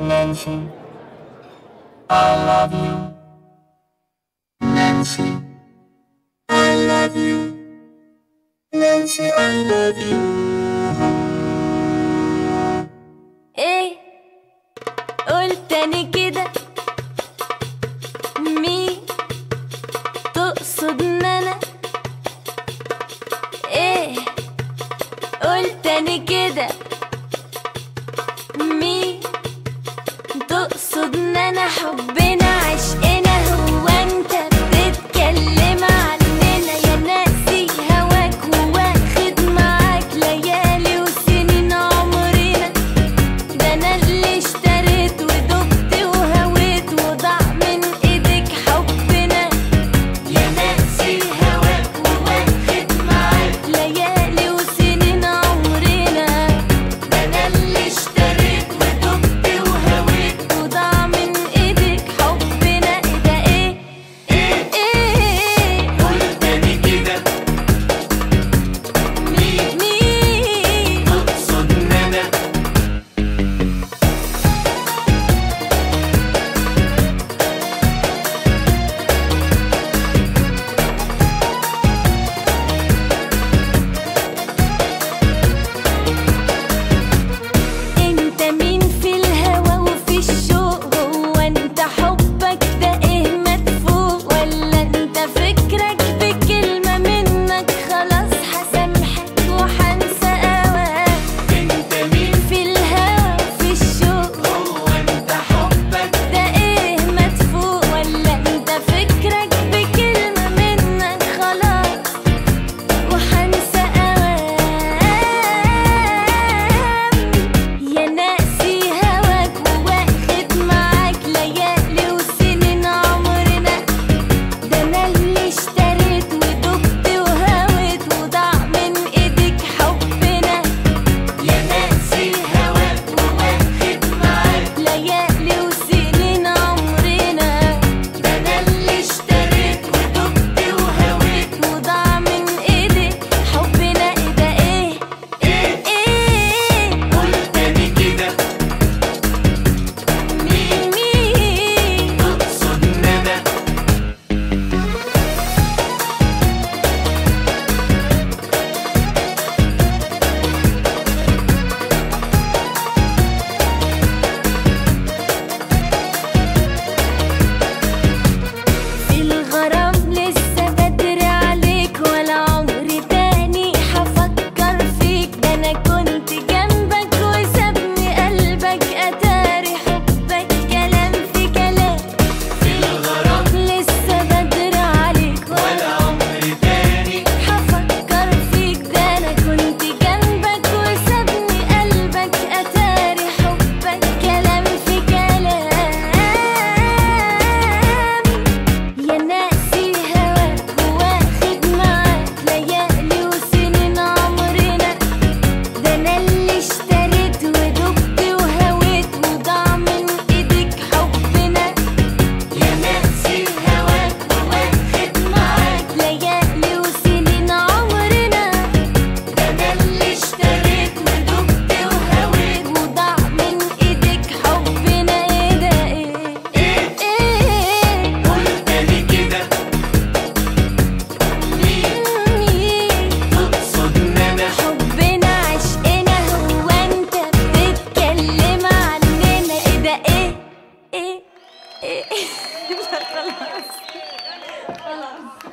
Nancy. I love you. Nancy. I love you. Nancy, I love you. إيه تاني كده مين تقصد ان أنا إيه قول تاني كده صدمنا حبنا. Olá.